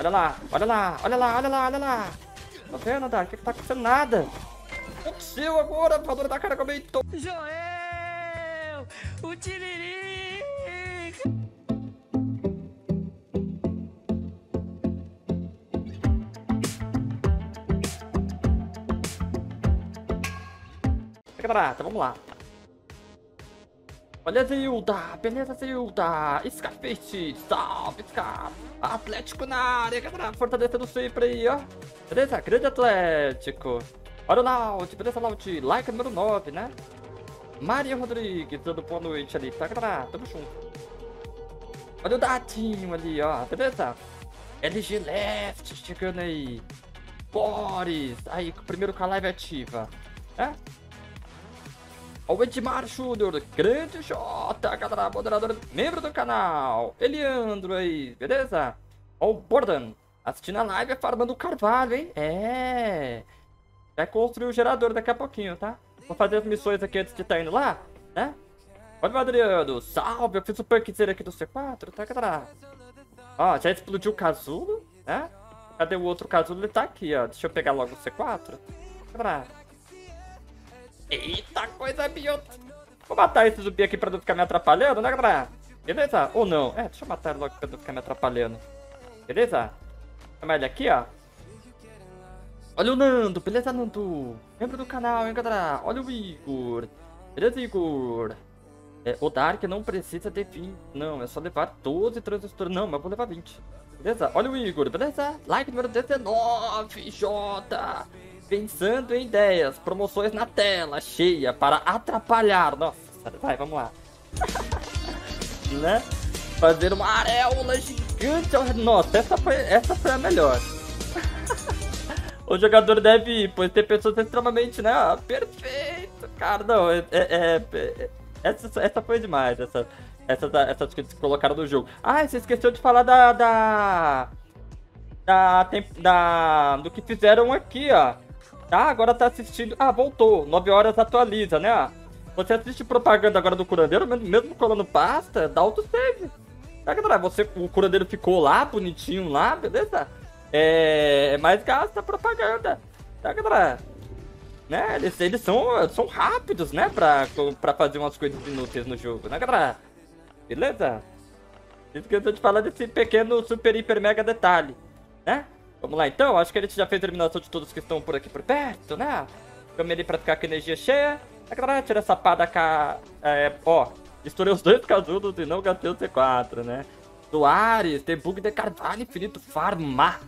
Olha lá, olha lá, olha lá, olha lá, olha lá. Tá vendo, Dark? O que, que tá acontecendo? Nada. O que aconteceu agora? A voadora da cara comentou. Joel! O Tiririca! Tá, vamos lá. Olha, Zilda! Beleza, Zilda! Scarface! Salve, Scar! Atlético na área, galera! Fortalecendo sempre aí, ó! Beleza? Grande Atlético! Olha o Laut! Beleza, Laut? Like número 9, né? Maria Rodrigues, dando boa noite ali, tá, galera? Tamo junto! Olha o Datinho ali, ó! Beleza? LG Left chegando aí! Boris! Aí, primeiro com a live ativa, é? O Edmar Júnior, grande J, galera, moderador, membro do canal. Eliandro aí, beleza? O Bordan, assistindo a live farmando o Carvalho, hein? É. Vai construir o gerador daqui a pouquinho, tá? Vou fazer as missões aqui antes de estar tá indo lá, né? Olha o Adriano, salve, eu fiz o punkzeiro aqui do C4, tá, galera? Ó, já explodiu o casulo, né? Cadê o outro casulo? Ele tá aqui, ó. Deixa eu pegar logo o C4. Galera. Eita, coisa biota. Vou matar esse zumbi aqui pra não ficar me atrapalhando, né, galera? Beleza? Ou não? É, deixa eu matar ele logo pra não ficar me atrapalhando. Beleza? Chama ele aqui, ó. Olha o Nando, beleza, Nando? Membro do canal, hein, galera? Olha o Igor. Beleza, Igor? É, o Dark não precisa de 20. Não, é só levar 12 transistores. Não, mas eu vou levar 20. Beleza? Olha o Igor, beleza? Like número 19, J. Pensando em ideias, promoções na tela, cheia, para atrapalhar. Nossa, vai, vamos lá. né? Fazer uma areola gigante Nossa, essa foi, essa foi a melhor. o jogador deve pois tem pessoas extremamente, né? Ah, perfeito, cara, não, é, é, é, essa, essa foi demais, essa, essa, essas coisas que colocaram no jogo. Ah, você esqueceu de falar da, da, da, da do que fizeram aqui, ó. Ah, agora tá assistindo. Ah, voltou. 9 horas atualiza, né? Você assiste propaganda agora do curandeiro, mesmo colando pasta, dá autosave. Tá, galera? Você, o curandeiro ficou lá, bonitinho lá, beleza? É. Mas gasta propaganda. Tá, galera? Né? Eles, eles são, são rápidos, né? Pra, pra fazer umas coisas inúteis no jogo, né, galera? Beleza? Esqueci de falar desse pequeno super, hiper, mega detalhe, né? Vamos lá então, acho que a gente já fez a eliminação de todos que estão por aqui por perto, né? Ficamos ali pra ficar com energia cheia. A galera tira essa pá da cá. É, ó, estourei os dois casulos e não gastei o C4, né? Do Ares, tem bug de carvalho infinito, farmar.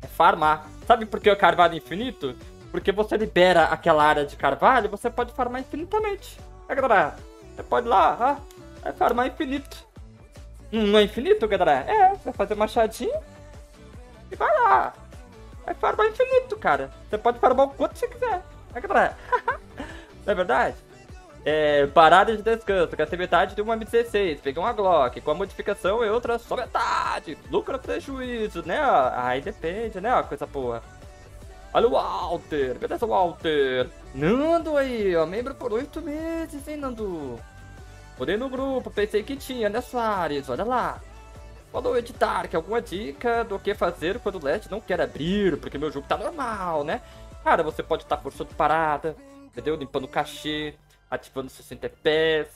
É farmar. Sabe por que o carvalho infinito? Porque você libera aquela área de carvalho, você pode farmar infinitamente. É, galera, você pode ir lá, ah, é farmar infinito. Não é infinito, galera? É, vai fazer machadinho e vai lá. Vai farmar infinito, cara. Você pode farmar o quanto você quiser. Não é verdade? É, parada de descanso, gastei metade de uma M16, peguei uma Glock, com a modificação e outra só metade, lucro prejuízo, né? Aí depende, né? Ó, coisa boa. Olha o Walter, beleza, Walter? Nando aí, ó, membro por oito meses, hein, Nando? Mudei no grupo, pensei que tinha, né, Soares? Olha lá. Boa noite, Dark. Alguma dica do que fazer quando o LED não quer abrir, porque meu jogo tá normal, né? Cara, você pode estar tá forçando parada, entendeu? Limpando o cachê, ativando 60 FPS,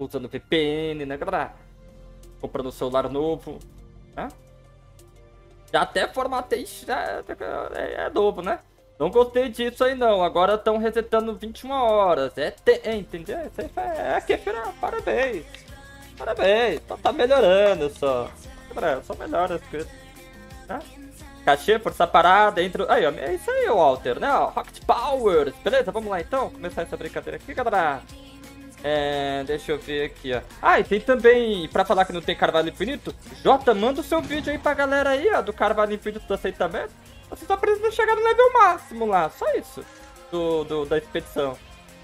usando VPN, né, galera? Comprando um celular novo, né? Já até formatei, já é, é novo, né? Não gostei disso aí não, agora estão resetando 21 horas, é, te, é entendeu? Aí é, é que parabéns, parabéns, tá, tá melhorando só só melhora as coisas. Tá? Cachê, força parada, entro. Aí, ó, é isso aí, Walter, né? Ó, Rocket Powers. Beleza, vamos lá então, começar essa brincadeira aqui, galera. É, deixa eu ver aqui, ó. Ah, e tem também, pra falar que não tem Carvalho Infinito, Jota, manda o seu vídeo aí pra galera aí, ó, do Carvalho Infinito do aceitamento. Você só precisa chegar no level máximo lá, só isso, do, do da expedição.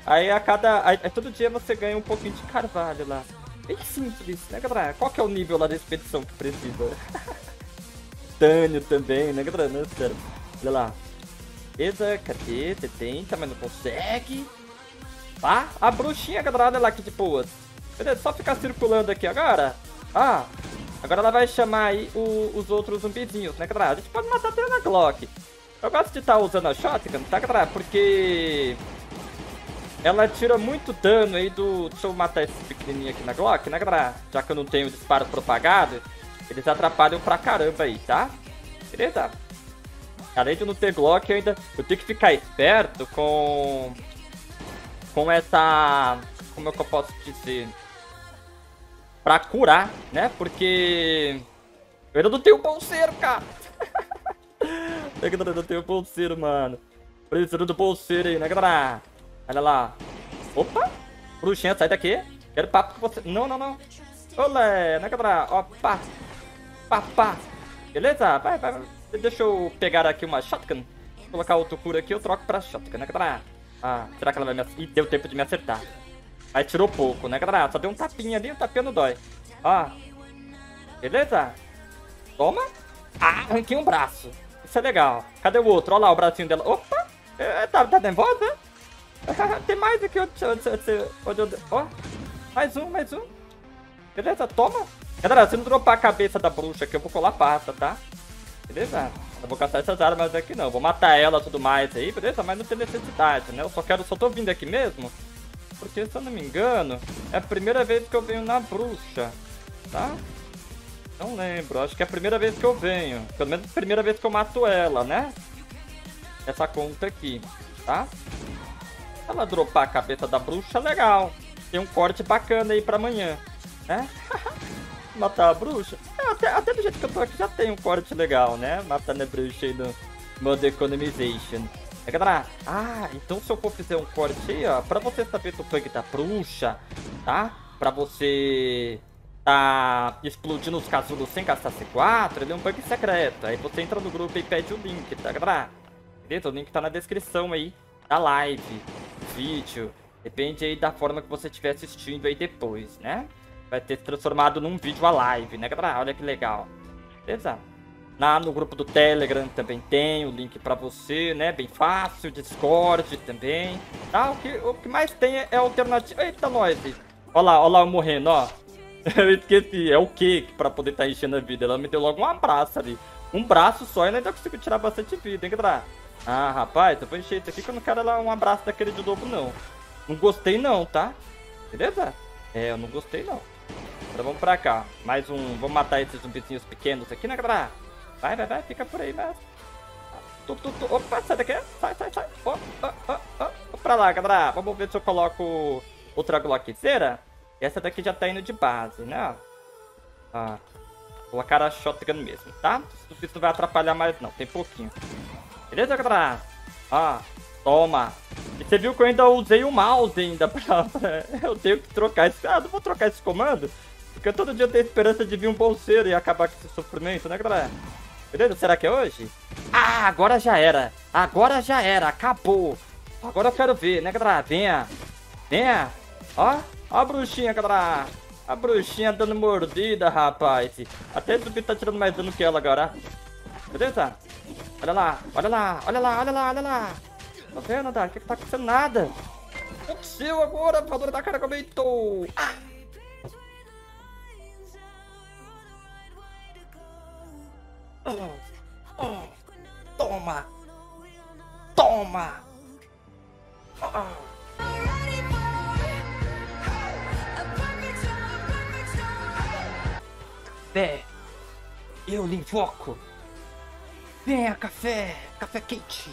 Aí a cada, aí, todo dia você ganha um pouquinho de carvalho lá. Bem simples, né, galera? Qual que é o nível lá da expedição que precisa? Tânio também, né, galera? Não, sério. Olha lá. Beleza, cadê? 70, mas não consegue. Tá? A bruxinha, galera, olha lá que de boas. Beleza, só ficar circulando aqui agora. Ah, Agora ela vai chamar aí o, os outros zumbizinhos, né, galera? A gente pode matar até na Glock. Eu gosto de estar tá usando a Shotgun, tá, galera? Porque... Ela tira muito dano aí do... Deixa eu matar esse pequenininho aqui na Glock, né, galera? Já que eu não tenho disparo propagado, eles atrapalham pra caramba aí, tá? Beleza? Além de não ter Glock, eu ainda... Eu tenho que ficar esperto com... Com essa... Como é que eu posso dizer? Pra curar, né? Porque... Eu ainda não tenho bolseiro, cara. eu não tenho bolseiro, mano. Preciso do bolseiro aí, né, galera? Olha lá. Opa! Bruxinha, sai daqui. Quero papo com você. Não, não, não. Olé, né, galera? Opa! Papá! Beleza? Vai, vai, vai. Deixa eu pegar aqui uma shotgun. Colocar outro cura aqui, eu troco pra shotgun, né, galera? Ah, será que ela vai me acertar? Ih, deu tempo de me acertar. Aí tirou pouco, né, galera? Só deu um tapinha ali, um tapinha não dói. Ó. Beleza? Toma. Ah, arranquei um braço. Isso é legal. Cadê o outro? Olha lá o bracinho dela. Opa! É, tá, tá nervosa? Tem mais aqui onde, onde, onde, Ó. Mais um, mais um. Beleza, toma. Galera, se não dropar a cabeça da bruxa aqui, eu vou colar pasta, tá? Beleza? Eu vou caçar essas armas aqui não. Vou matar ela e tudo mais aí, beleza? Mas não tem necessidade, né? Eu só quero, só tô vindo aqui mesmo porque, se eu não me engano, é a primeira vez que eu venho na bruxa, tá? Não lembro, acho que é a primeira vez que eu venho. Pelo menos a primeira vez que eu mato ela, né? Essa conta aqui, tá? Ela dropar a cabeça da bruxa, legal. Tem um corte bacana aí pra amanhã, né? Matar a bruxa. É, até, até do jeito que eu tô aqui já tem um corte legal, né? Matando a bruxa aí no Mode Economization. É, galera, ah, então se eu for fazer um corte aí, ó, pra você saber do bug da bruxa, tá? Pra você tá explodindo os casulos sem gastar C4, ele é um bug secreto. Aí você entra no grupo e pede o link, tá, galera? Beleza? O link tá na descrição aí da live, vídeo. Depende aí da forma que você estiver assistindo aí depois, né? Vai ter se transformado num vídeo a live, né, galera? Olha que legal. Beleza? Lá no grupo do Telegram também tem o link para você, né? Bem fácil, Discord também. Tá? O que, o que mais tem é alternativa. Eita, nós! Olha lá, olha lá eu morrendo, ó. Eu esqueci, é o que para poder estar tá enchendo a vida. Ela me deu logo um abraço ali. Um braço só e ainda consigo tirar bastante vida, hein, galera? Ah, rapaz, eu vou encher isso aqui que eu não quero lá um abraço daquele de novo, não. Não gostei não, tá? Beleza? É, eu não gostei não. Agora vamos pra cá. Mais um... Vamos matar esses zumbizinhos pequenos aqui, né, galera? Vai, vai, vai, fica por aí mesmo. Tu, tu, tu. Opa, sai daqui. Sai, sai, sai. Ó, ó, ó, ó. Pra lá, galera. Vamos ver se eu coloco outra Glockzeira. Essa daqui já tá indo de base, né? Ó. Colocar a shotgun mesmo, tá? Isso não vai atrapalhar mais não, tem pouquinho. Beleza, galera? Ó, toma. E você viu que eu ainda usei o mouse ainda pra... eu tenho que trocar esse... Ah, não vou trocar esse comando. Porque todo dia eu tenho esperança de vir um bolseiro e acabar com esse sofrimento, né, galera? Beleza? Será que é hoje? Ah, agora já era. Agora já era. Acabou. Agora eu quero ver, né, galera? Venha. Venha. Ó. Ó a bruxinha, galera. A bruxinha dando mordida, rapaz. Até esse zumbi tá tirando mais dano que ela agora. Beleza? Olha lá. Olha lá. Olha lá. Olha lá. Olha lá. Tá vendo, Andar? O que, que tá acontecendo? Nada. O que aconteceu agora? A da cara comentou. Ah. Oh, oh, toma! Toma! Oh. Café! Eu lhe invoco! Venha, café! Café quente!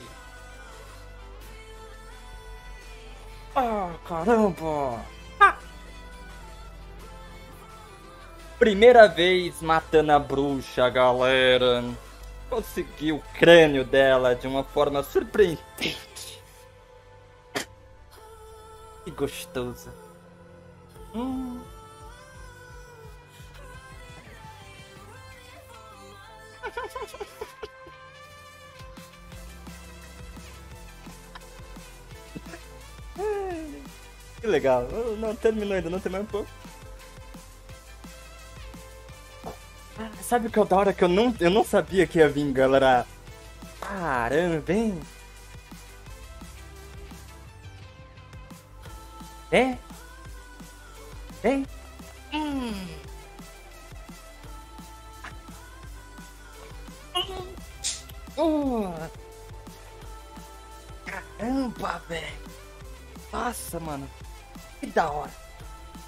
Ah, caramba! Ah. Primeira vez matando a bruxa, galera. Consegui o crânio dela de uma forma surpreendente. Que gostoso. Hum. Que legal. Não terminou ainda, não tem mais um pouco. Ah, sabe o que é o da hora que eu não, eu não sabia que ia vir, galera? Caramba, vem. É? É? Hum. hum. Caramba, velho! Nossa, mano. Que da hora.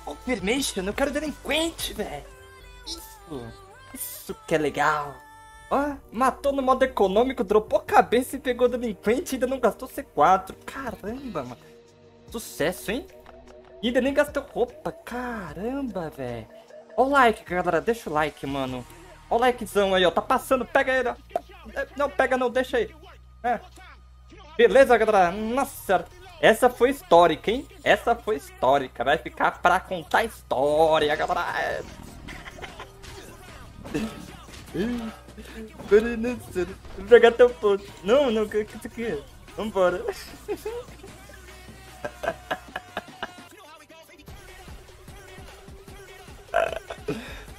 Confirmation, eu quero delinquente, velho. Isso. Isso que é legal. Ó, matou no modo econômico, dropou cabeça e pegou delinquente e ainda não gastou C4. Caramba, mano. Sucesso, hein? E ainda nem gastou roupa. Caramba, velho. Ó o like, galera. Deixa o like, mano. Ó o likezão aí, ó. Tá passando. Pega ele, ó. Não, pega não. Deixa aí. É. Beleza, galera? Nossa, essa foi histórica, hein? Essa foi histórica. Vai ficar pra contar história, galera. Vou pegar teu ponto. Não, não, que que isso aqui? Vambora.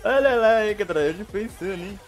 Olha lá, hein, galera. Eu já pensando, hein?